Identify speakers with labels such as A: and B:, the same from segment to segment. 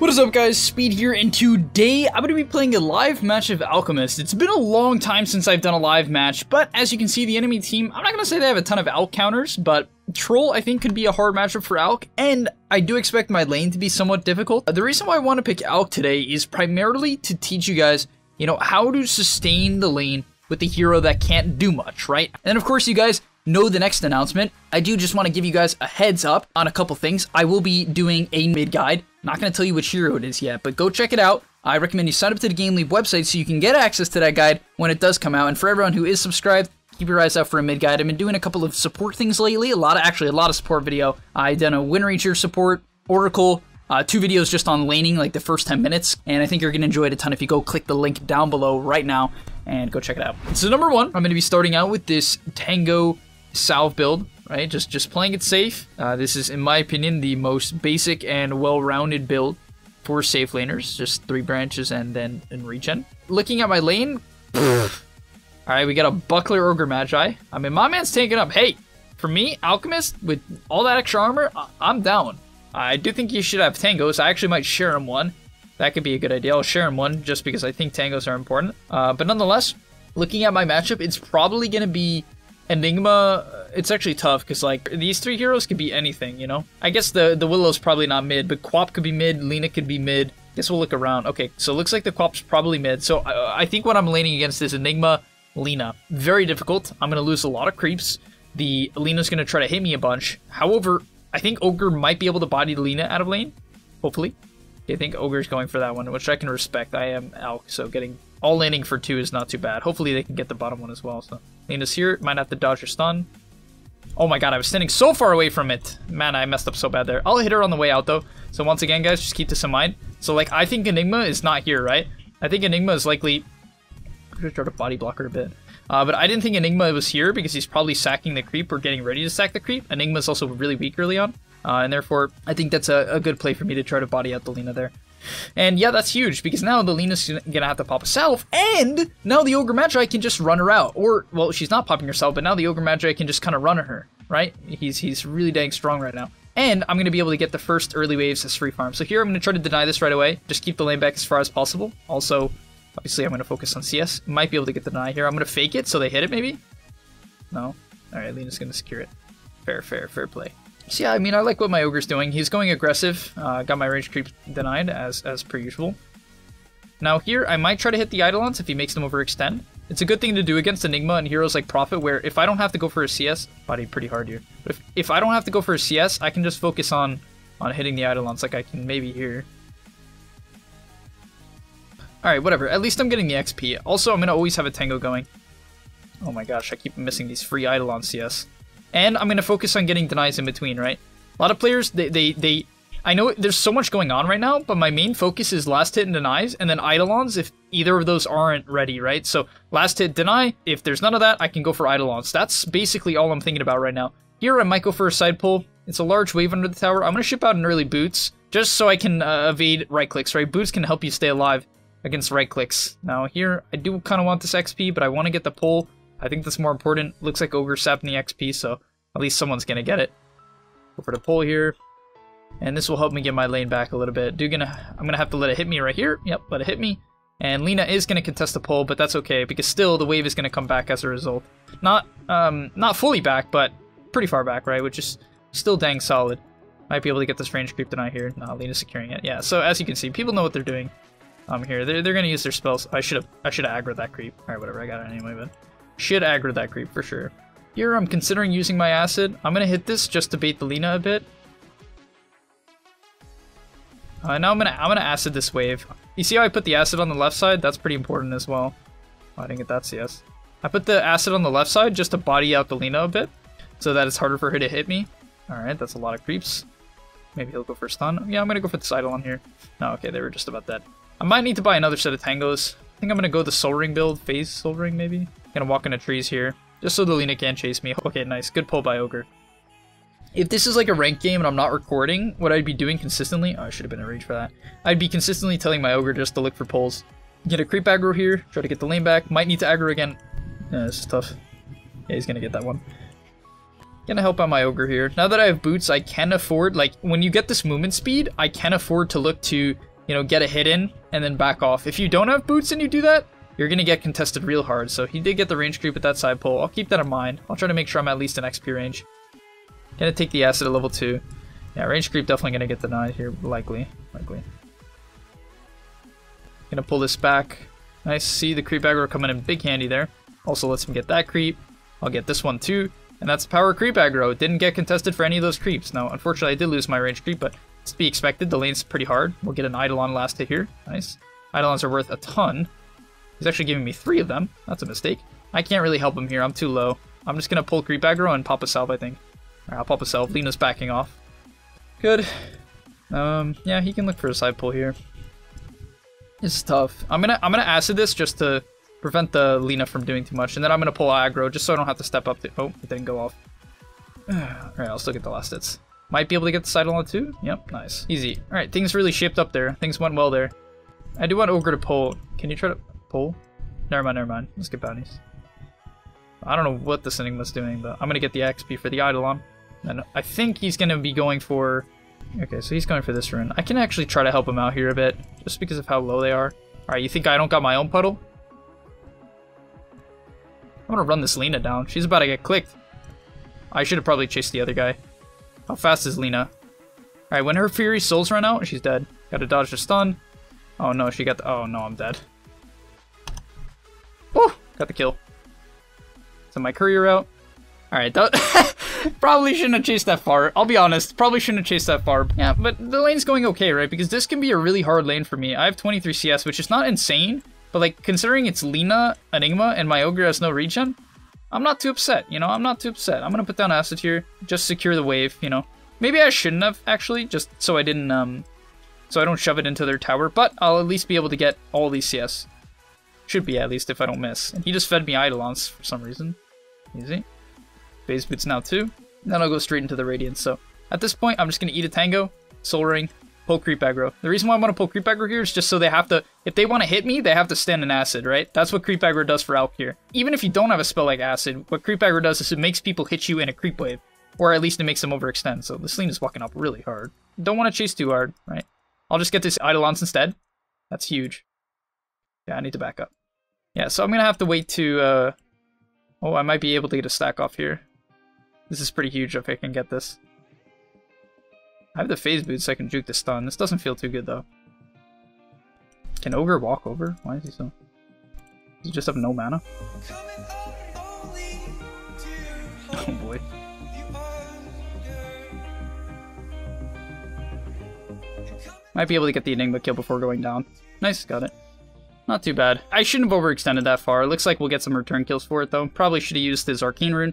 A: What is up guys, Speeed here, and today I'm going to be playing a live match of Alchemist. It's been a long time since I've done a live match, but as you can see, the enemy team, I'm not going to say they have a ton of Alk counters, but Troll I think could be a hard matchup for Alk, and I do expect my lane to be somewhat difficult. The reason why I want to pick Alk today is primarily to teach you guys, you know, how to sustain the lane with a hero that can't do much, right? And of course, you guys, know the next announcement, I do just want to give you guys a heads up on a couple things. I will be doing a mid guide. Not going to tell you which hero it is yet, but go check it out. I recommend you sign up to the GameLeap website so you can get access to that guide when it does come out. And for everyone who is subscribed, keep your eyes out for a mid guide. I've been doing a couple of support things lately. A lot of, actually, a lot of support video. I done a Windranger support, Oracle, uh, two videos just on laning, like the first 10 minutes, and I think you're going to enjoy it a ton if you go click the link down below right now and go check it out. So number one, I'm going to be starting out with this Tango salve build, right? Just just playing it safe. Uh, this is, in my opinion, the most basic and well-rounded build for safe laners. Just three branches and then in regen. Looking at my lane, all right, we got a Buckler Ogre Magi. I mean, my man's tanking up. Hey, for me, Alchemist with all that extra armor, I I'm down. I do think you should have tangos. I actually might share him one. That could be a good idea. I'll share him one just because I think tangos are important. Uh, but nonetheless, looking at my matchup, it's probably going to be Enigma, it's actually tough because like these three heroes could be anything, you know. I guess the the Willow's probably not mid, but Quap could be mid, Lina could be mid. I Guess we'll look around. Okay, so it looks like the Quap's probably mid. So I, I think what I'm leaning against is Enigma, Lina. Very difficult. I'm gonna lose a lot of creeps. The Lina's gonna try to hit me a bunch. However, I think Ogre might be able to body Lina out of lane. Hopefully. I think Ogre's going for that one, which I can respect. I am Alk, so getting all landing for two is not too bad. Hopefully they can get the bottom one as well. So Lina's here. Might have to dodge her stun. Oh my god, I was standing so far away from it. Man, I messed up so bad there. I'll hit her on the way out though. So once again, guys, just keep this in mind. So like, I think Enigma is not here, right? I think Enigma is likely... I'm gonna try to body block her a bit. Uh, but I didn't think Enigma was here because he's probably sacking the creep or getting ready to sack the creep. Enigma is also really weak early on. Uh, and therefore, I think that's a, a, good play for me to try to body out the Lina there. And yeah, that's huge, because now the Lina's gonna have to pop herself, and now the Ogre Magi can just run her out. Or, well, she's not popping herself, but now the Ogre Magi can just kind of run her, right? He's, he's really dang strong right now. And I'm going to be able to get the first early waves as free farm. So here I'm going to try to deny this right away. Just keep the lane back as far as possible. Also, obviously I'm going to focus on CS. Might be able to get the deny here. I'm going to fake it so they hit it maybe? No? Alright, Lina's going to secure it. Fair, fair, fair play. So yeah, I mean, I like what my Ogre's doing. He's going aggressive. Uh, got my range creep denied, as, as per usual. Now here, I might try to hit the Eidolons if he makes them overextend. It's a good thing to do against Enigma and heroes like Prophet, where if I don't have to go for a CS, body pretty hard here. But if, if I don't have to go for a CS, I can just focus on, on hitting the Eidolons like I can maybe here. Alright, whatever. At least I'm getting the XP. Also, I'm going to always have a Tango going. Oh my gosh, I keep missing these free Eidolon CS. And I'm going to focus on getting denies in between, right? A lot of players, they, they, they, I know there's so much going on right now, but my main focus is last hit and denies, and then Eidolons if either of those aren't ready, right? So last hit, deny, if there's none of that, I can go for Eidolons. That's basically all I'm thinking about right now. Here I might go for a side pull. It's a large wave under the tower. I'm going to ship out an early boots, just so I can uh, evade right clicks, right? Boots can help you stay alive against right clicks. Now here, I do kind of want this XP, but I want to get the pull. I think that's more important. Looks like Ogre sapping the XP, so at least someone's gonna get it. Go for the pull here. And this will help me get my lane back a little bit. Do gonna I'm gonna have to let it hit me right here. Yep, let it hit me. And Lina is gonna contest the pull, but that's okay because still the wave is gonna come back as a result. Not um not fully back, but pretty far back, right? Which is still dang solid. Might be able to get this range creep tonight here. No, Lina's securing it. Yeah, so as you can see, people know what they're doing. Um here. They're they're gonna use their spells. I should have I should have aggroed that creep. Alright, whatever, I got it anyway, but should aggro that creep for sure. Here I'm considering using my acid. I'm gonna hit this just to bait the Lina a bit. Uh, now I'm gonna I'm gonna acid this wave. You see how I put the acid on the left side? That's pretty important as well. Oh, I didn't get that CS. I put the acid on the left side just to body out the Lina a bit, so that it's harder for her to hit me. Alright, that's a lot of creeps. Maybe he'll go for stun. Yeah, I'm gonna go for the on here. No, okay, they were just about dead. I might need to buy another set of tangos. I think I'm gonna go the Soul Ring build, Phase Soul Ring maybe. Gonna walk into trees here. Just so the Lina can't chase me. Okay, nice. Good pull by Ogre. If this is like a ranked game and I'm not recording, what I'd be doing consistently... Oh, I should have been a rage for that. I'd be consistently telling my Ogre just to look for pulls. Get a creep aggro here. Try to get the lane back. Might need to aggro again. Yeah, this is tough. Yeah, he's gonna get that one. Gonna help out my Ogre here. Now that I have boots, I can afford... Like, when you get this movement speed, I can afford to look to you know, get a hit in and then back off. If you don't have boots and you do that, you're going to get contested real hard. So he did get the range creep at that side pole. I'll keep that in mind. I'll try to make sure I'm at least in XP range. Gonna take the acid at level 2. Yeah, range creep definitely gonna get the denied here, likely. Likely. Gonna pull this back. Nice, see the creep aggro coming in big handy there. Also lets him get that creep. I'll get this one too. And that's power creep aggro. Didn't get contested for any of those creeps. Now, unfortunately, I did lose my range creep, but it's to be expected. The lane's pretty hard. We'll get an Eidolon last hit here. Nice. Eidolons are worth a ton. He's actually giving me three of them. That's a mistake. I can't really help him here. I'm too low. I'm just going to pull creep aggro and pop a salve, I think. Alright, I'll pop a salve. Lina's backing off. Good. Um, yeah, he can look for a side pull here. It's tough. I'm gonna I'm gonna acid this just to prevent the Lina from doing too much, and then I'm gonna pull aggro just so I don't have to step up. To, oh, it didn't go off. Alright, I'll still get the last hits. Might be able to get the side on too. Yep, nice. Easy. Alright, things really shaped up there. Things went well there. I do want Ogre to pull. Can you try to pull? Never mind, never mind. Let's get bounties. I don't know what this Enigma's doing, but I'm gonna get the XP for the Eidolon. And I think he's gonna be going for... Okay, so he's going for this rune. I can actually try to help him out here a bit, just because of how low they are. Alright, you think I don't got my own puddle? I'm gonna run this Lina down. She's about to get clicked. I should have probably chased the other guy. How fast is Lina? Alright, when her Fiery Souls run out, she's dead. Gotta dodge the stun. Oh no, she got the- oh no, I'm dead. Woo! Got the kill. So my courier out. Alright, that probably shouldn't have chased that far. I'll be honest, probably shouldn't have chased that far. Yeah, but the lane's going okay, right? Because this can be a really hard lane for me. I have 23 CS, which is not insane, but like considering it's Lina, Enigma, and my Ogre has no regen, I'm not too upset, you know? I'm not too upset. I'm gonna put down Acid here, just secure the wave, you know? Maybe I shouldn't have, actually, just so I didn't, um, so I don't shove it into their tower, but I'll at least be able to get all these CS. Should be, at least, if I don't miss. And he just fed me Eidolons for some reason. Easy. Phase boots now too. Then I'll go straight into the Radiance. So at this point, I'm just to eat a Tango, Soul Ring, pull Creep Aggro. The reason why I want to pull Creep Aggro here is just so they have to, if they want to hit me, they have to stand in Acid, right? That's what Creep Aggro does for Alk here. Even if you don't have a spell like Acid, what Creep Aggro does is it makes people hit you in a Creep Wave. Or at least it makes them overextend. So the this is walking up really hard. Don't want to chase too hard, right? I'll just get this Eidolons instead. That's huge. Yeah, I need to back up. Yeah, so I'm going to have to wait to uh, Oh, I might be able to get a stack off here. This is pretty huge if I can get this. I have the phase boots so I can juke the stun. This doesn't feel too good though. Can Ogre walk over? Why is he so... Does he just have no mana? Oh boy. Might be able to get the Enigma kill before going down. Nice, got it. Not too bad. I shouldn't have overextended that far. Looks like we'll get some return kills for it, though. Probably should have used his Arcane Rune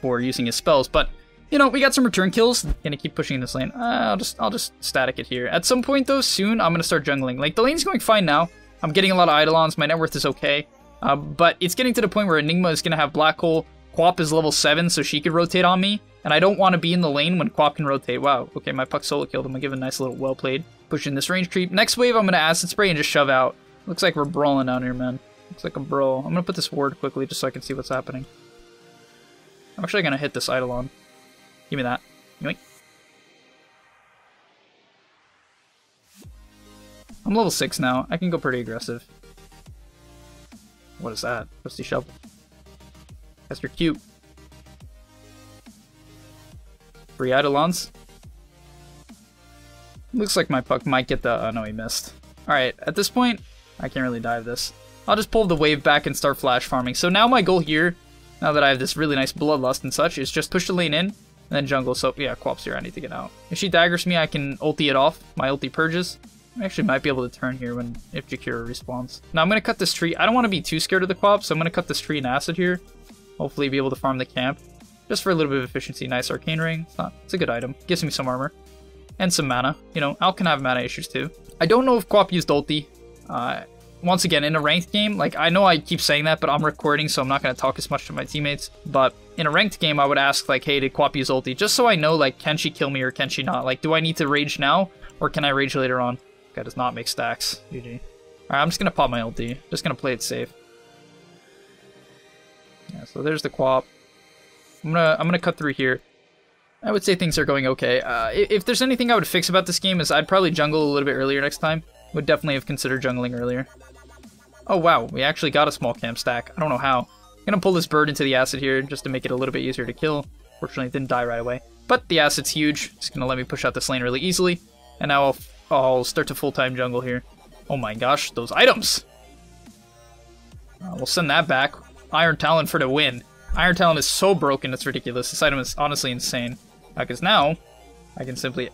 A: for using his spells, but... You know, we got some return kills. Gonna keep pushing this lane. Uh, I'll just, I'll just static it here. At some point, though, soon, I'm gonna start jungling. Like, the lane's going fine now. I'm getting a lot of Eidolons. My net worth is okay. Uh, but it's getting to the point where Enigma is gonna have Black Hole. Quap is level 7, so she could rotate on me. And I don't want to be in the lane when Quap can rotate. Wow, okay, my Puck solo killed him. I give a nice little well played. Pushing this range creep. Next wave, I'm gonna Acid Spray and just shove out. Looks like we're brawling down here, man. Looks like a brawl. I'm gonna put this ward quickly just so I can see what's happening. I'm actually gonna hit this Eidolon. Give me that. Yoink. I'm level 6 now. I can go pretty aggressive. What is that? Rusty Shovel. Esther cute. Free Eidolons. Looks like my puck might get the... Oh no, he missed. Alright, at this point, I can't really dive this. I'll just pull the wave back and start flash farming. So now my goal here, now that I have this really nice bloodlust and such, is just push the lane in, and then jungle. So yeah, Quap's here, I need to get out. If she daggers me, I can ulti it off. My ulti purges. I actually might be able to turn here when if Jakiro respawns. Now I'm going to cut this tree. I don't want to be too scared of the Quap, so I'm going to cut this tree in acid here. Hopefully be able to farm the camp. Just for a little bit of efficiency. Nice arcane ring. It's not. It's a good item. Gives me some armor. And some mana. You know, Al can have mana issues too. I don't know if Quap used ulti. Uh, once again, in a ranked game, like I know I keep saying that, but I'm recording, so I'm not gonna talk as much to my teammates. But in a ranked game, I would ask like, "Hey, did Quap use ulti?" Just so I know, like, can she kill me or can she not? Like, do I need to rage now or can I rage later on? That does not make stacks. GG. Alright, I'm just gonna pop my ulti. Just gonna play it safe. Yeah, so there's the Quap. I'm gonna I'm gonna cut through here. I would say things are going okay. Uh, if there's anything I would fix about this game is I'd probably jungle a little bit earlier next time. Would definitely have considered jungling earlier. Oh wow, we actually got a small camp stack. I don't know how. Gonna pull this bird into the acid here just to make it a little bit easier to kill. Fortunately, it didn't die right away. But the acid's huge. It's gonna let me push out this lane really easily. And now I'll, I'll start to full-time jungle here. Oh my gosh, those items! Uh, we'll send that back. Iron Talon for the win. Iron Talon is so broken, it's ridiculous. This item is honestly insane. Because uh, now, I can simply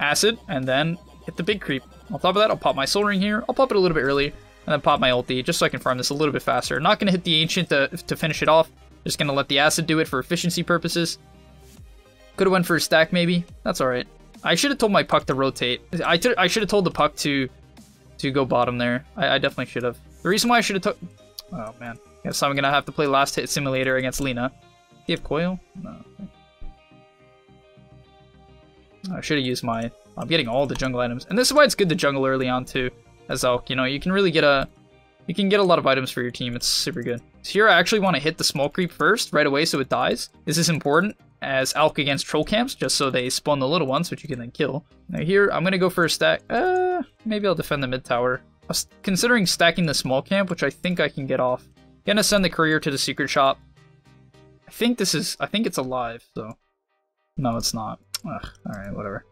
A: acid and then hit the big creep. On top of that, I'll pop my Soul Ring here. I'll pop it a little bit early, and then pop my ulti, just so I can farm this a little bit faster. Not going to hit the Ancient to, to finish it off. Just going to let the acid do it for efficiency purposes. Could have went for a stack, maybe. That's alright. I should have told my puck to rotate. I, I should have told the puck to to go bottom there. I, I definitely should have. The reason why I should have took... Oh, man. Guess I'm going to have to play Last Hit Simulator against Lina. Do you have Coil? No. I should have used my... I'm getting all the jungle items. And this is why it's good to jungle early on, too. As Alk, you know, you can really get a... You can get a lot of items for your team. It's super good. So here I actually want to hit the small creep first, right away, so it dies. This is important as Alk against troll camps, just so they spawn the little ones, which you can then kill. Now here, I'm going to go for a stack. Uh, maybe I'll defend the mid tower. I was considering stacking the small camp, which I think I can get off. Gonna send the courier to the secret shop. I think this is, I think it's alive, so. No, it's not. Ugh, alright, whatever.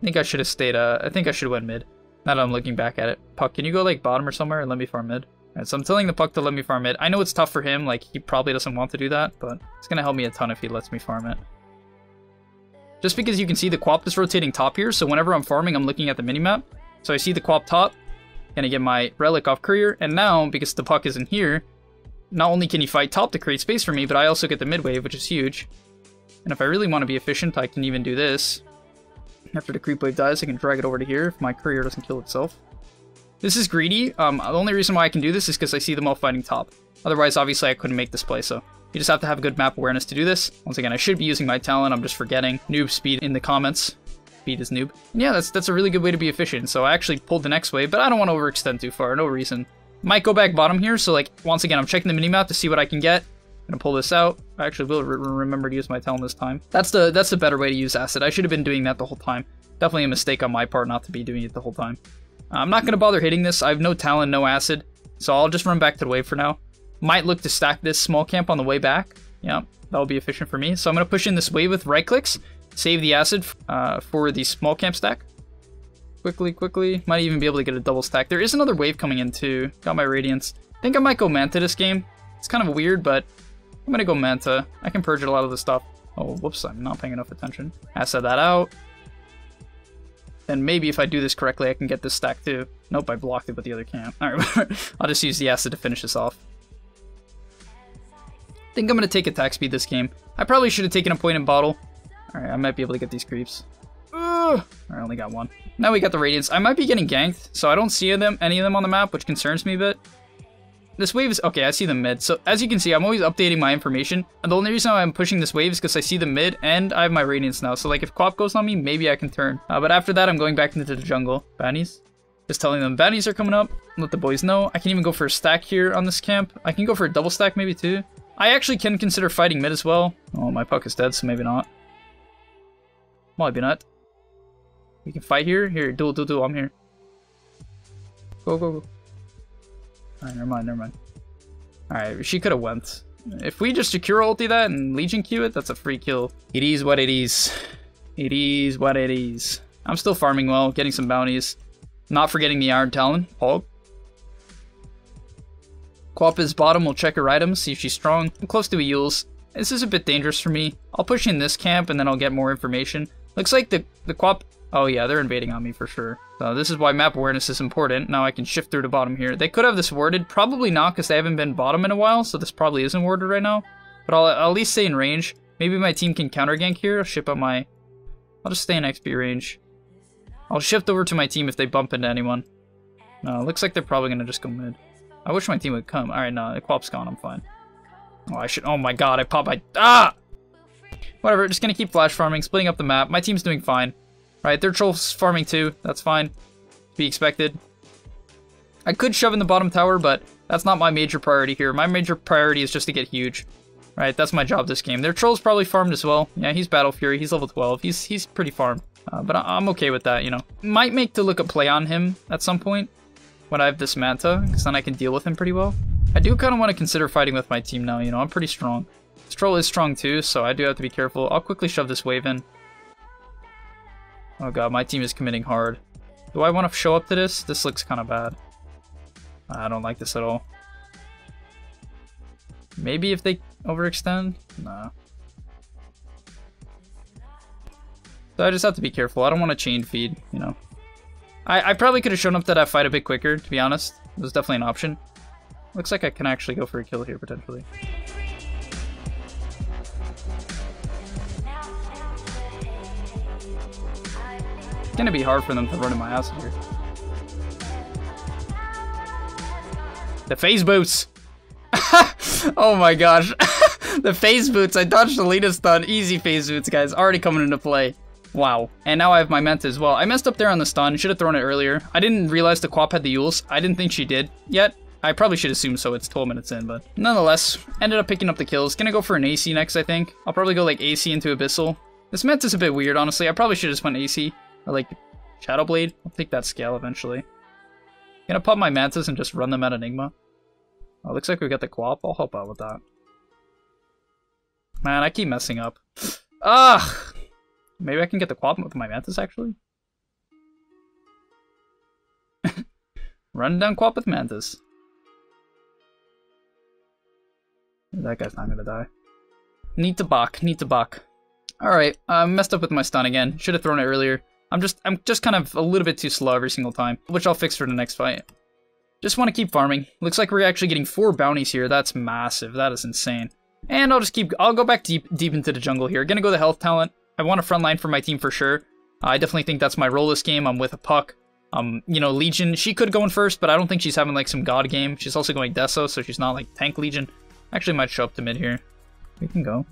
A: I think I should have stayed, uh, I think I should have went mid. Now that I'm looking back at it. Puck, can you go, like, bottom or somewhere and let me farm mid? Alright, so I'm telling the Puck to let me farm it. I know it's tough for him, like, he probably doesn't want to do that, but it's gonna help me a ton if he lets me farm it. Just because you can see the Quap is rotating top here, so whenever I'm farming, I'm looking at the minimap. So I see the Quap top, gonna get my Relic off Courier, and now, because the Puck isn't here, not only can he fight top to create space for me, but I also get the mid wave, which is huge. And if I really want to be efficient, I can even do this. After the creep wave dies, I can drag it over to here if my courier doesn't kill itself. This is greedy. Um, the only reason why I can do this is because I see them all fighting top. Otherwise, obviously, I couldn't make this play, so you just have to have good map awareness to do this. Once again, I should be using my talent. I'm just forgetting. Noob speed in the comments. Speed is noob. And yeah, that's that's a really good way to be efficient. So I actually pulled the next wave, but I don't want to overextend too far. No reason. Might go back bottom here. So like, once again, I'm checking the minimap to see what I can get. Gonna pull this out. I actually will re remember to use my talent this time. That's the that's the better way to use acid. I should have been doing that the whole time. Definitely a mistake on my part not to be doing it the whole time. I'm not to bother hitting this. I have no talent, no acid, so I'll just run back to the wave for now. Might look to stack this small camp on the way back. Yeah, that'll be efficient for me. So I'm to push in this wave with right clicks, save the acid uh, for the small camp stack. Quickly, quickly. Might even be able to get a double stack. There is another wave coming in too. Got my Radiance. I think I might go Manta this game. It's kind of weird, but I'm to go Manta. I can purge a lot of the stuff. Oh, whoops, I'm not paying enough attention. Set that out. Then maybe if I do this correctly, I can get this stack too. Nope, I blocked it with the other camp. Alright, I'll just use the acid to finish this off. think I'm to take attack speed this game. I probably should have taken a point in bottle. Alright, I might be able to get these creeps. Ugh. I only got one. Now we got the Radiance. I might be getting ganked, so I don't see them, any of them on the map, which concerns me a bit. This wave is, okay, I see the mid. So as you can see, I'm always updating my information. And the only reason I'm pushing this wave is because I see the mid and I have my radiance now. So like if Quap goes on me, maybe I can turn. Uh, but after that, I'm going back into the jungle. Bannies. Just telling them bannies are coming up. Let the boys know. I can even go for a stack here on this camp. I can go for a double stack maybe too. I actually can consider fighting mid as well. Oh, my puck is dead, so maybe not. Maybe not. We can fight here. Here, duel, duel, duel. I'm here. Go, go, go. Alright, never mind, never mind. Alright, she could have went. If we just secure ulti that and Legion Q it, that's a free kill. It is what it is. It is what it is. I'm still farming well, getting some bounties. Not forgetting the Iron Talon. Pog. Quap is bottom, we'll check her items, see if she's strong. I'm close to a Eul's. This is a bit dangerous for me. I'll push in this camp and then I'll get more information. Looks like the, the Quap Oh yeah, they're invading on me for sure. So this is why map awareness is important. Now I can shift through to bottom here. They could have this warded. Probably not, because they haven't been bottom in a while, so this probably isn't warded right now. But I'll, I'll at least stay in range. Maybe my team can counter gank here. I'll ship up my... I'll just stay in XP range. I'll shift over to my team if they bump into anyone. No, looks like they're probably going to just go mid. I wish my team would come. Alright, no, the Quap's gone. I'm fine. Oh, I should... Oh my god, I pop my... Ah! Whatever, just gonna keep flash farming, splitting up the map. My team's doing fine. Right, they're trolls farming too. That's fine. Be expected. I could shove in the bottom tower, but that's not my major priority here. My major priority is just to get huge. Right, that's my job this game. Their troll's probably farmed as well. Yeah, he's Battle Fury. He's level 12. He's he's pretty farmed. Uh, but I am okay with that, you know. Might make to look a play on him at some point when I have this Manta, because then I can deal with him pretty well. I do kind of want to consider fighting with my team now, you know. I'm pretty strong. This troll is strong too, so I do have to be careful. I'll quickly shove this wave in. Oh god, my team is committing hard. Do I want to show up to this? This looks kind of bad. I don't like this at all. Maybe if they overextend? Nah. So I just have to be careful. I don't want to chain feed, you know. I, I probably could have shown up to that fight a bit quicker, to be honest. It was definitely an option. Looks like I can actually go for a kill here, potentially. It's gonna be hard for them to run in my ass here. The phase boots! oh my gosh. the phase boots, I dodged the latest stun. Easy phase boots, guys. Already coming into play. Wow. And now I have my Manta as well. I messed up there on the stun. Should have thrown it earlier. I didn't realize the Quap had the Euls. I didn't think she did yet. I probably should assume so. It's 12 minutes in, but nonetheless, ended up picking up the kills. Gonna go for an AC next, I think. I'll probably go like AC into Abyssal. This Manta's a bit weird, honestly. I probably should have just went AC. Or like Shadow Blade. I'll take that scale eventually. Gonna pop my Mantas and just run them at Enigma. Oh, looks like we got the Quap. I'll help out with that. Man, I keep messing up. Ugh! Maybe I can get the Quap with my Mantas, actually? Run down Quap with Mantas. That guy's not gonna die. Need to buck, need to buck. Alright, I messed up with my stun again. Should have thrown it earlier. I'm just I'm just kind of a little bit too slow every single time, which I'll fix for the next fight. Just want to keep farming. Looks like we're actually getting four bounties here. That's massive. That is insane. And I'll just keep, I'll go back deep deep into the jungle here. Gonna go the health talent. I want a front line for my team for sure. I definitely think that's my role this game. I'm with a puck. Um, you know, Legion, she could go in first, but I don't think she's having like some god game. She's also going Deso, so she's not like tank Legion. Actually might show up to mid here. We can go.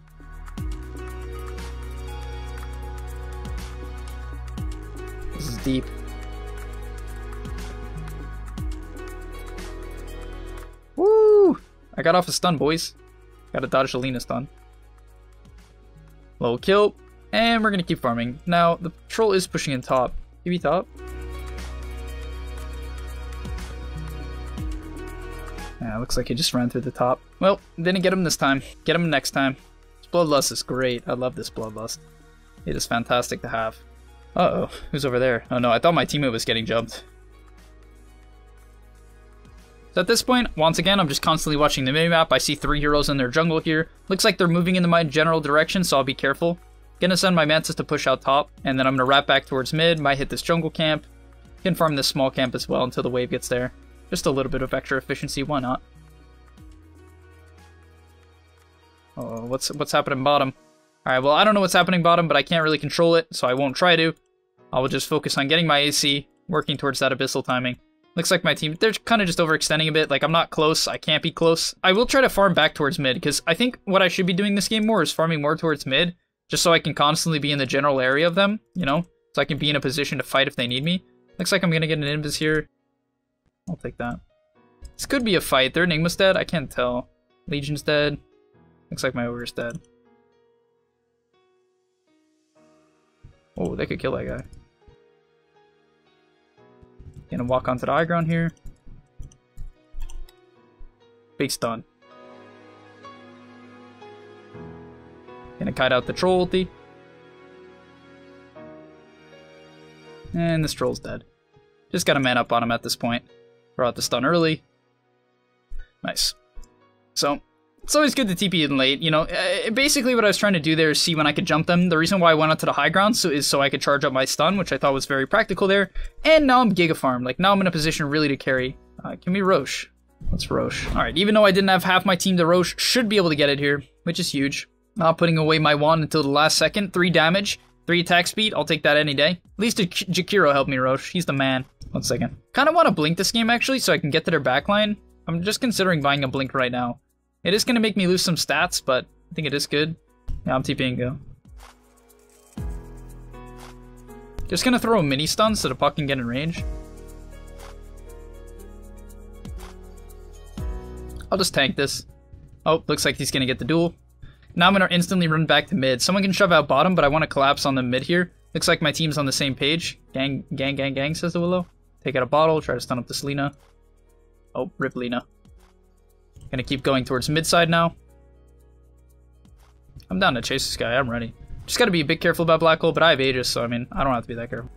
A: Deep. Woo! I got off a stun, boys. Gotta dodge Alina stun. Low kill. And we're gonna keep farming. Now, the troll is pushing in top. Maybe top? Yeah, looks like he just ran through the top. Well, didn't get him this time. Get him next time. This Bloodlust is great. I love this Bloodlust. It is fantastic to have. Uh-oh, who's over there? Oh no, I thought my teammate was getting jumped. So at this point, once again, I'm just constantly watching the minimap. I see three heroes in their jungle here. Looks like they're moving into my general direction, so I'll be careful. Gonna send my Mantas to push out top, and then I'm gonna wrap back towards mid, might hit this jungle camp. Can farm this small camp as well until the wave gets there. Just a little bit of extra efficiency, why not? Oh, what's what's happening bottom? Alright, well I don't know what's happening bottom, but I can't really control it, so I won't try to. I will just focus on getting my AC, working towards that Abyssal timing. Looks like my team, they're kind of just overextending a bit. Like, I'm not close. I can't be close. I will try to farm back towards mid, because I think what I should be doing this game more is farming more towards mid, just so I can constantly be in the general area of them, you know? So I can be in a position to fight if they need me. Looks like I'm gonna get an Invis here. I'll take that. This could be a fight. Their Enigma's dead? I can't tell. Legion's dead. Looks like my Ogre's dead. Oh, they could kill that guy. Gonna walk onto the high ground here. Big stun. Gonna kite out the troll ulti. And this troll's dead. Just got a man up on him at this point. Out the stun early. Nice. So, it's always good to TP in late. You know, uh, basically what I was trying to do there is see when I could jump them. The reason why I went onto the high ground so is so I could charge up my stun, which I thought was very practical there. And now I'm Giga Farm. Like, now I'm in a position really to carry. Uh, give me Rosh. Let's Rosh. Alright, even though I didn't have half my team the Rosh should be able to get it here, which is huge. Not putting away my wand until the last second. Three damage, three attack speed. I'll take that any day. At least Jakiro helped me, Rosh. He's the man. One second. Kind of want to blink this game, actually, so I can get to their backline. I'm just considering buying a blink right now. It is going to make me lose some stats, but I think it is good. Yeah, I'm TPing go. Just going to throw a mini stun so the puck can get in range. I'll just tank this. Oh, looks like he's going to get the duel. Now I'm gonna instantly run back to mid. Someone can shove out bottom, but I want to collapse on the mid here. Looks like my team's on the same page. Gang, gang, gang, gang, says the Willow. Take out a bottle, try to stun up the Selena. Oh, rip Lina. Gonna keep going towards mid side now. I'm down to chase this guy, I'm ready. Just gotta be a bit careful about Black Hole, but I have Aegis, so I mean, I don't have to be that careful.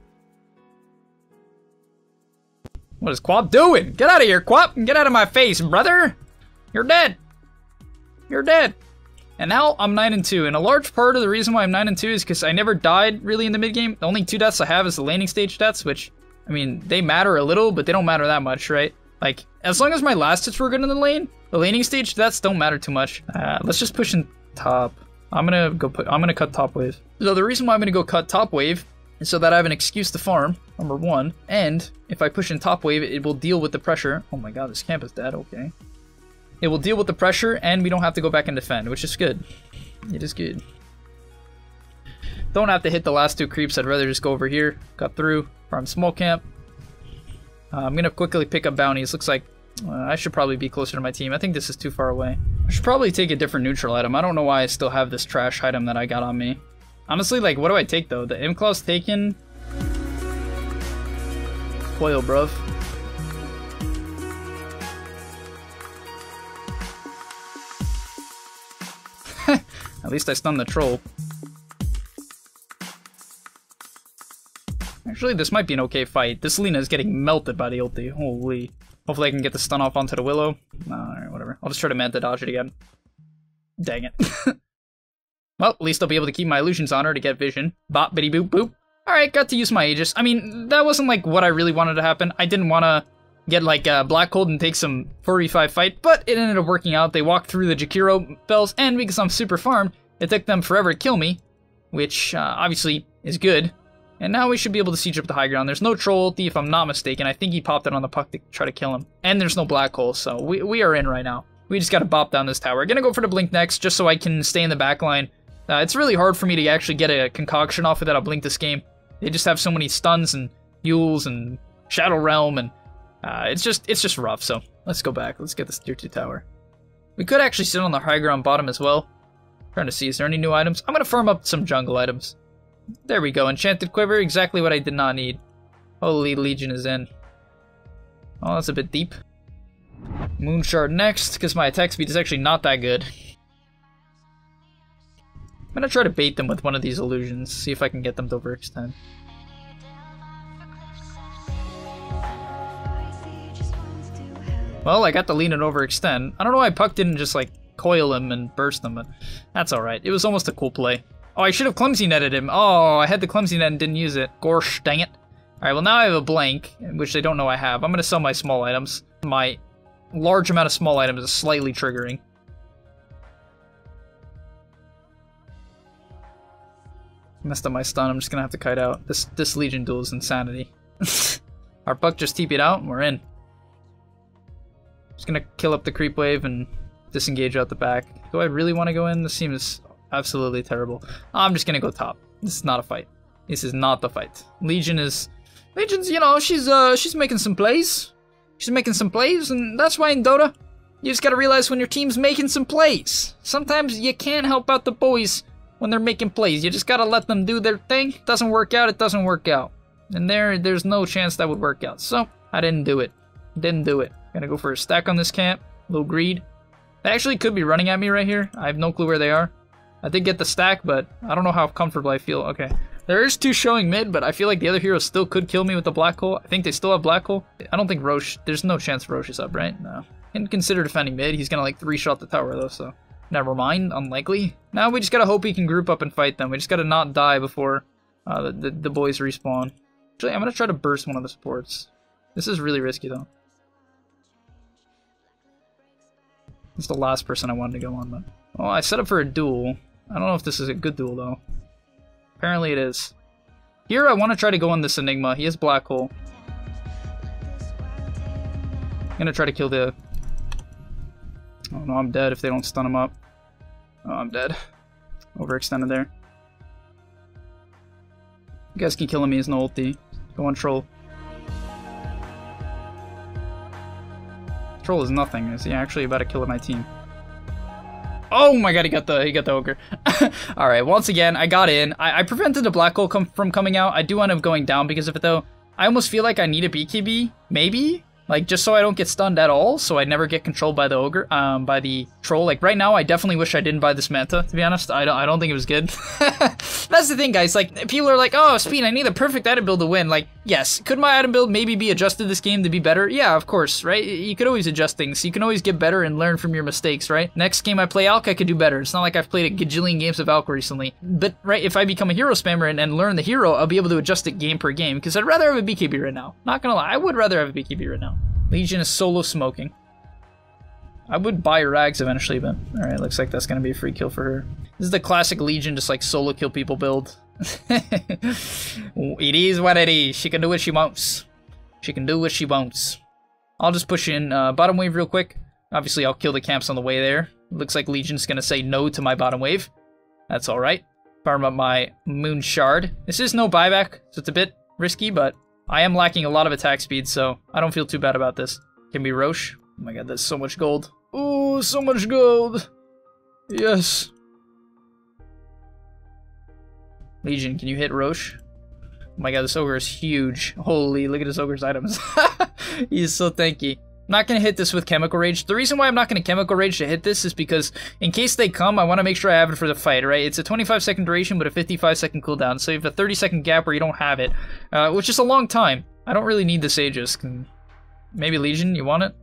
A: What is Quap doing? Get out of here, Quap! Get out of my face, brother! You're dead! You're dead! And now I'm 9 and 2, and a large part of the reason why I'm 9 and 2 is because I never died really in the mid game. The only two deaths I have is the laning stage deaths, which, I mean, they matter a little, but they don't matter that much, right? Like, as long as my last hits were good in the lane, the laning stage deaths don't matter too much. Uh, let's just push in top. I'm gonna go put, I'm gonna cut top wave. So the reason why I'm gonna go cut top wave is so that I have an excuse to farm, number one, and if I push in top wave, it will deal with the pressure. Oh my god, this camp is dead, okay. It will deal with the pressure, and we don't have to go back and defend, which is good. It is good. Don't have to hit the last two creeps, I'd rather just go over here, cut through, farm small camp. Uh, I'm gonna quickly pick up bounties, looks like uh, I should probably be closer to my team. I think this is too far away. I should probably take a different neutral item. I don't know why I still have this trash item that I got on me. Honestly, like, what do I take, though? The Imp Claw's taken... Coil, bruv. At least I stunned the troll. Actually, this might be an okay fight. This Lina is getting melted by the ulti. Holy. Hopefully I can get the stun off onto the Willow. Alright, whatever. I'll just try to Manta dodge it again. Dang it. well, at least I'll be able to keep my illusions on her to get vision. Bop, bitty boop, boop. Alright, got to use my Aegis. I mean, that wasn't like what I really wanted to happen. I didn't want to get like uh, Black Hole and take some 45 fight, but it ended up working out. They walked through the Jakiro bells, and because I'm super farmed, it took them forever to kill me, which uh, obviously is good. And now we should be able to siege up the high ground. There's no troll ulti if I'm not mistaken. I think he popped it on the puck to try to kill him. And there's no black hole, so we, we are in right now. We just gotta bop down this tower. Gonna go for the blink next, just so I can stay in the back line. Uh, it's really hard for me to actually get a concoction off of without a blink this game. They just have so many stuns and Euls and Shadow Realm, and uh, it's just it's just rough. So let's go back. Let's get this tier 2 tower. We could actually sit on the high ground bottom as well. Trying to see, is there any new items? I'm gonna farm up some jungle items. There we go, Enchanted Quiver, exactly what I did not need. Holy Legion is in. Oh, that's a bit deep. Moon Shard next, because my attack speed is actually not that good. I'm gonna try to bait them with one of these illusions, see if I can get them to overextend. Well, I got the lean and overextend. I don't know why Puck didn't just, like, coil him and burst them, but that's alright. It was almost a cool play. Oh, I should have clumsy netted him. Oh, I had the clumsy net and didn't use it. Gorsh, dang it. Alright, well now I have a blank, which they don't know I have. I'm gonna sell my small items. My large amount of small items is slightly triggering. Messed up my stun, I'm just gonna have to kite out. This this Legion duel is insanity. Our Puck just TP'd out, and we're in. Just gonna kill up the creep wave and disengage out the back. Do I really want to go in? This seems absolutely terrible. I'm just gonna go top. This is not a fight. This is not the fight. Legion is... Legion's, you know, she's uh she's making some plays. She's making some plays, and that's why in Dota, you just gotta realize when your team's making some plays. Sometimes you can't help out the boys when they're making plays. You just gotta let them do their thing. It Doesn't work out, it doesn't work out. And there, there's no chance that would work out. So, I didn't do it. Didn't do it. Gonna go for a stack on this camp. A little greed. They actually could be running at me right here. I have no clue where they are. I did get the stack, but I don't know how comfortable I feel. Okay. There is two showing mid, but I feel like the other heroes still could kill me with the black hole. I think they still have black hole. I don't think Rosh, there's no chance Rosh is up, right? No. And consider defending mid. He's gonna like three shot the tower though, so never mind. Unlikely. Now we just gotta hope he can group up and fight them. We just gotta not die before uh, the, the, the boys respawn. Actually, I'm gonna try to burst one of the supports. This is really risky though. It's the last person I wanted to go on, but... Well, I set up for a duel. I don't know if this is a good duel, though. Apparently it is. Here, I want to try to go on this Enigma. He has Black Hole. I'm gonna try to kill the... Oh no, I'm dead if they don't stun him up. Oh, I'm dead. Overextended there. You guys can kill him, he has no ulti. Go on Troll. Troll is nothing. Is he actually about to kill my team? Oh my god, he got the he got the ogre. All right, once again, I got in. I, I prevented the black hole com from coming out. I do end up going down because of it though. I almost feel like I need a BKB, maybe, like, just so I don't get stunned at all, so I never get controlled by the ogre, um, by the troll. Like, right now, I definitely wish I didn't buy this manta, to be honest. I don't, I don't think it was good. That's the thing, guys. Like, people are like, oh, Speeed, I need the perfect item build to win. Like, yes, could my item build maybe be adjusted this game to be better? Yeah, of course, right? You could always adjust things. You can always get better and learn from your mistakes, right? Next game I play Alk, I could do better. It's not like I've played a gajillion games of Alk recently. But, right, if I become a hero spammer and, and learn the hero, I'll be able to adjust it game per game, because I'd rather have a BKB right now. Not gonna lie, I would rather have a BKB right now. Legion is solo smoking. I would buy rags eventually, but alright, looks like that's gonna be a free kill for her. This is the classic Legion, just like solo kill people build. it is what it is. She can do what she wants. She can do what she wants. I'll just push in uh, bottom wave real quick. Obviously, I'll kill the camps on the way there. Looks like Legion's gonna say no to my bottom wave. That's alright. Farm up my Moon Shard. This is no buyback, so it's a bit risky, but I am lacking a lot of attack speed, so I don't feel too bad about this. Can be Rosh. Oh my god, that's so much gold. Oh, so much gold. Yes. Legion, can you hit Rosh? Oh my god, this ogre is huge. Holy, look at this ogre's items. He's so tanky not going to hit this with Chemical Rage. The reason why I'm not going to Chemical Rage to hit this is because in case they come, I want to make sure I have it for the fight, right? It's a 25 second duration, but a 55 second cooldown, so you have a 30 second gap where you don't have it, uh, which is a long time. I don't really need Sages. Can... Maybe Legion, you want it?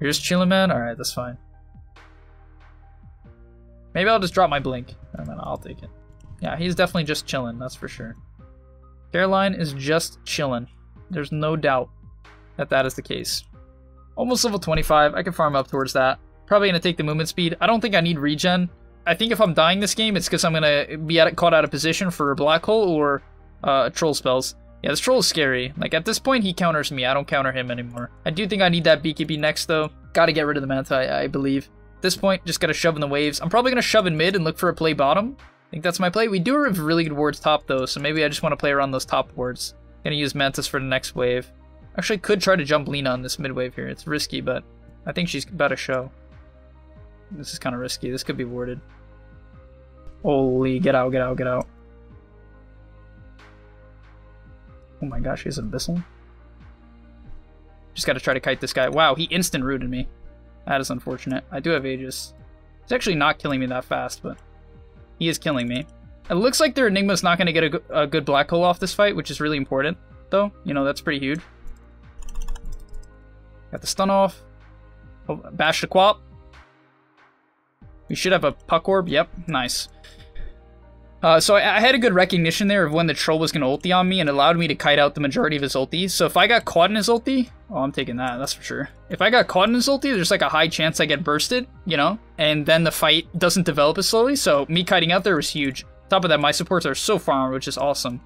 A: You're just chilling, man? Alright, that's fine. Maybe I'll just drop my Blink. And then I'll take it. Yeah, he's definitely just chilling, that's for sure. Caroline is just chilling. There's no doubt that that is the case. Almost level 25. I can farm up towards that. Probably going to take the movement speed. I don't think I need regen. I think if I'm dying this game, it's because I'm going to be at, caught out of position for a black hole or uh, troll spells. Yeah, this troll is scary. Like, at this point, he counters me. I don't counter him anymore. I do think I need that BKB next, though. Gotta get rid of the Manta, I, I believe. At this point, just gotta shove in the waves. I'm probably gonna shove in mid and look for a play bottom. I think that's my play. We do have really good wards top, though, so maybe I just want to play around those top wards. Gonna use Mantas for the next wave. Actually, could try to jump Lina on this mid wave here. It's risky, but I think she's about to show. This is kind of risky. This could be warded. Holy, get out, get out, get out. Oh my gosh, he's Abyssal. Just gotta try to kite this guy. Wow, he instant rooted me. That is unfortunate. I do have Aegis. He's actually not killing me that fast, but he is killing me. It looks like their Enigma's not going to get a, a good black hole off this fight, which is really important, though. You know, that's pretty huge. Got the stun off. Oh, bash the Quap. We should have a Puck Orb. Yep, nice. Uh, so I, I, had a good recognition there of when the troll was going to ulti on me and allowed me to kite out the majority of his ulti. So if I got caught in his ulti, oh, I'm taking that, that's for sure. If I got caught in his ulti, there's like a high chance I get bursted, you know? And then the fight doesn't develop as slowly, so me kiting out there was huge. Top of that, my supports are so far, which is awesome.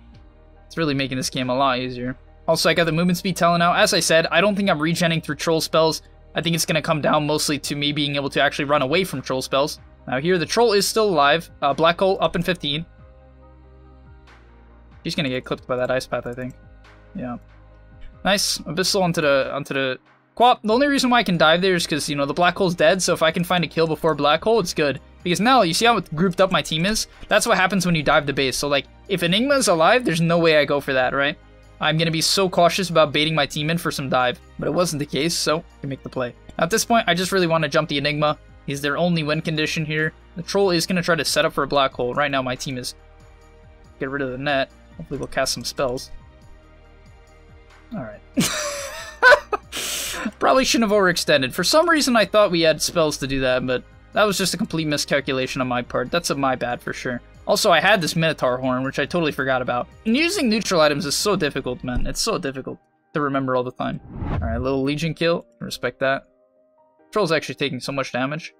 A: It's really making this game a lot easier. Also, I got the movement speed telling out. As I said, I don't think I'm regenning through troll spells. I think it's going to come down mostly to me being able to actually run away from troll spells. Now here, the troll is still alive. Uh, Black Hole up in 15. She's going to get clipped by that ice path, I think. Yeah. Nice. Abyssal onto the onto the Quap. The only reason why I can dive there is because, you know, the Black Hole's dead, so if I can find a kill before Black Hole, it's good. Because now, you see how grouped up my team is? That's what happens when you dive the base. So, like, if Enigma's alive, there's no way I go for that, right? I'm going to be so cautious about baiting my team in for some dive, but it wasn't the case, so I can make the play. At this point, I just really want to jump the Enigma. He's their only win condition here. The Troll is going to try to set up for a Black Hole. Right now, my team is get rid of the net. Hopefully, we'll cast some spells. Alright. Probably shouldn't have overextended. For some reason, I thought we had spells to do that, but that was just a complete miscalculation on my part. That's a my bad for sure. Also, I had this Minotaur horn, which I totally forgot about. And using neutral items is so difficult, man. It's so difficult to remember all the time. Alright, little Legion kill. Respect that. Troll's actually taking so much damage.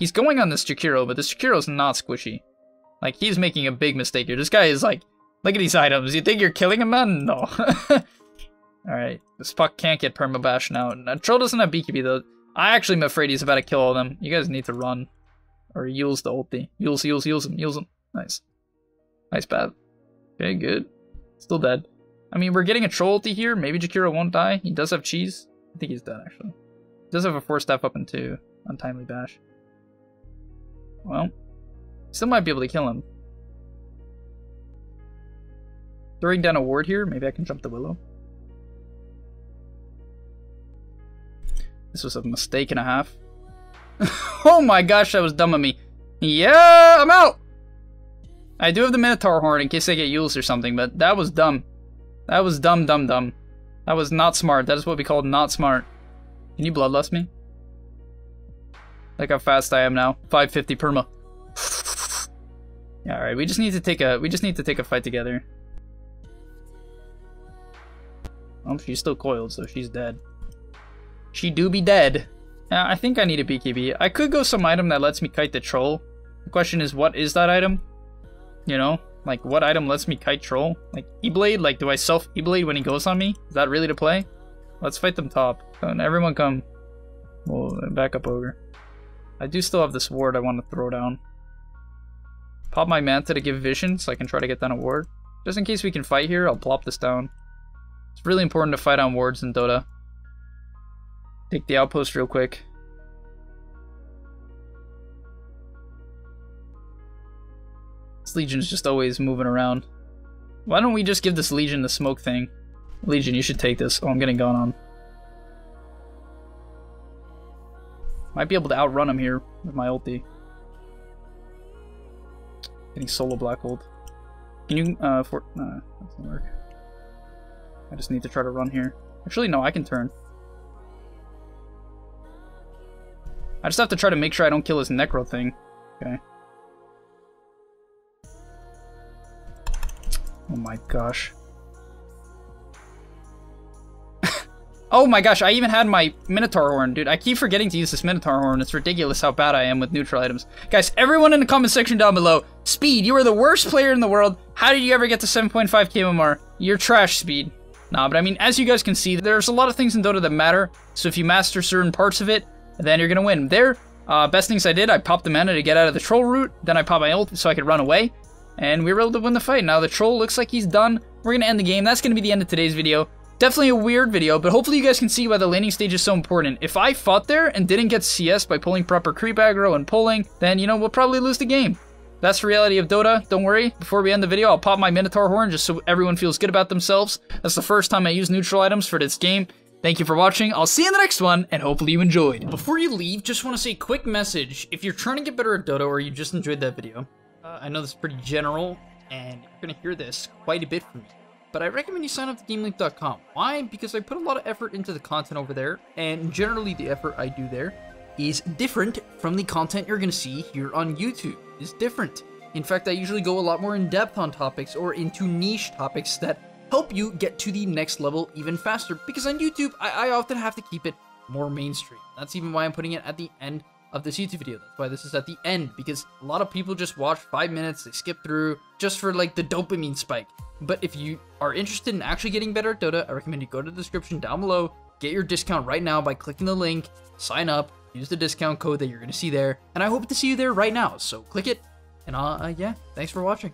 A: He's going on this Jakiro, but this Jakiro's not squishy. Like, he's making a big mistake here. This guy is like, look at these items. You think you're killing him, man? No. Alright, this puck can't get permabash now. now. Troll doesn't have BKB, though. I actually am afraid he's about to kill all of them. You guys need to run. Or use the ulti. Use, use, use him, use him. Nice. Nice path. Okay, good. Still dead. I mean, we're getting a troll ulti here. Maybe Jakiro won't die. He does have cheese. I think he's dead, actually. He does have a 4 step up into Untimely Bash. Well, still might be able to kill him. Throwing down a ward here, maybe I can jump the willow. This was a mistake and a half. oh my gosh, that was dumb of me. Yeah, I'm out! I do have the Minotaur horn in case I get Euls or something, but that was dumb. That was dumb, dumb, dumb. That was not smart. That is what we call not smart. Can you bloodlust me? Like how fast I am now. 550 perma. yeah, alright, we just need to take a we just need to take a fight together. Oh, she's still coiled, so she's dead. She do be dead. Yeah, I think I need a BKB. I could go some item that lets me kite the troll. The question is, what is that item? You know? Like, what item lets me kite troll? Like, E-Blade? Like, do I self E-Blade when he goes on me? Is that really to play? Let's fight them top. Come everyone come. We'll back up ogre. I do still have this ward I want to throw down. Pop my Manta to give vision so I can try to get down a ward. Just in case we can fight here, I'll plop this down. It's really important to fight on wards in Dota. Take the outpost real quick. This Legion is just always moving around. Why don't we just give this Legion the smoke thing? Legion, you should take this. Oh, I'm getting gone on. Might be able to outrun him here with my ulti. Getting solo black hole. Can you, uh, for- nah, that doesn't work. I just need to try to run here. Actually, no, I can turn. I just have to try to make sure I don't kill his Necro thing. Okay. Oh my gosh. oh my gosh, I even had my Minotaur Horn, dude. I keep forgetting to use this Minotaur Horn. It's ridiculous how bad I am with neutral items. Guys, everyone in the comment section down below, Speeed, you are the worst player in the world. How did you ever get to 7.5 KMR? You're trash, Speeed. Nah, but I mean, as you guys can see, there's a lot of things in Dota that matter. So if you master certain parts of it, then you're gonna win. There, uh, best things I did, I popped the Manta to get out of the troll route, then I popped my ult so I could run away, and we were able to win the fight. Now the troll looks like he's done. We're gonna end the game. That's gonna be the end of today's video. Definitely a weird video, but hopefully you guys can see why the laning stage is so important. If I fought there and didn't get CS by pulling proper creep aggro and pulling, then, you know, we'll probably lose the game. That's the reality of Dota. Don't worry. Before we end the video, I'll pop my Minotaur horn just so everyone feels good about themselves. That's the first time I use neutral items for this game. Thank you for watching. I'll see you in the next one, and hopefully you enjoyed. Before you leave, just want to say a quick message. If you're trying to get better at Dota or you just enjoyed that video, I know this is pretty general, and you're going to hear this quite a bit from me. But I recommend you sign up to GameLeap.com. Why? Because I put a lot of effort into the content over there, and generally the effort I do there is different from the content you're going to see here on YouTube. It's different. In fact, I usually go a lot more in depth on topics or into niche topics that help you get to the next level even faster. Because on YouTube, I, I often have to keep it more mainstream. That's even why I'm putting it at the end of this YouTube video. That's why this is at the end, because a lot of people just watch five minutes, they skip through just for like the dopamine spike. But if you are interested in actually getting better at Dota, I recommend you go to the description down below, get your discount right now by clicking the link, sign up, use the discount code that you're going to see there, and I hope to see you there right now. So click it, and uh, yeah, thanks for watching.